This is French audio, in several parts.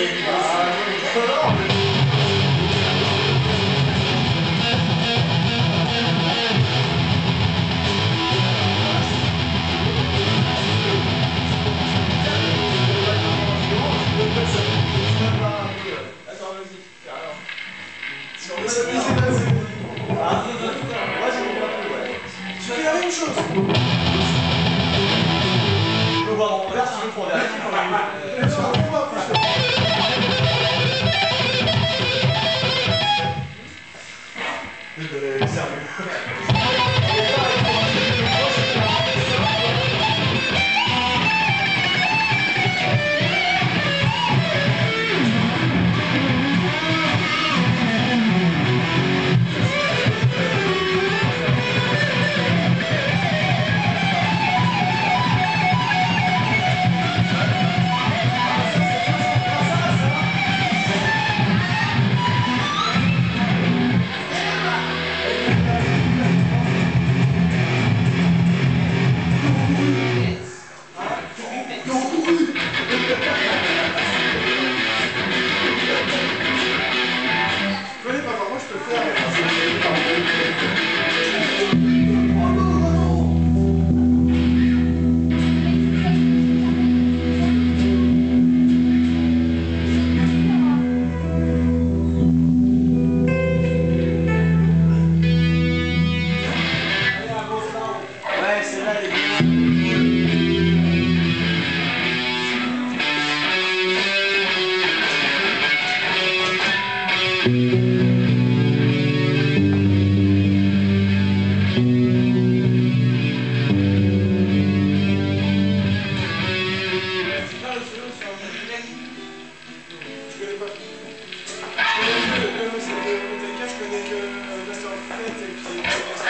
Tu fais la même chose. Je peux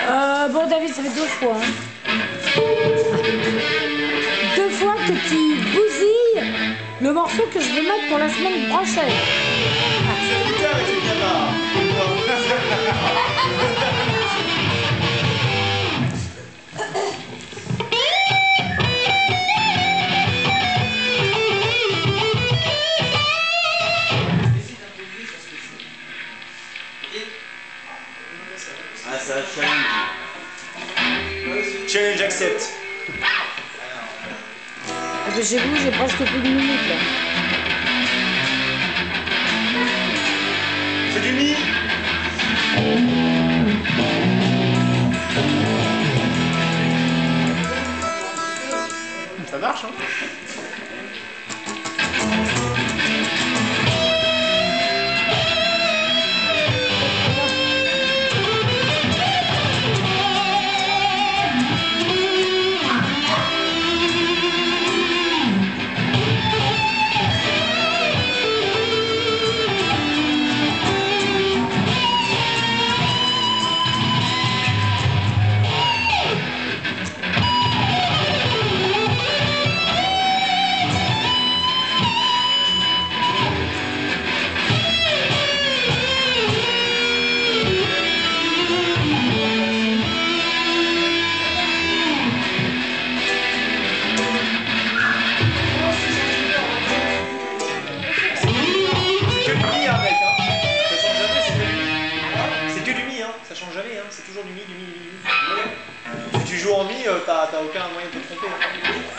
euh, bon, David, ça fait deux fois. hein. Deux fois que tu bousilles le morceau que je veux mettre pour la semaine prochaine. Ça challenge. Challenge que chez vous, j'ai presque plus d'une minute. là. C'est du mi. Ça marche, hein? Hein. C'est toujours du mi, du mi, du mi. Si tu joues en mi, euh, t'as t'as aucun moyen de te tromper. hein.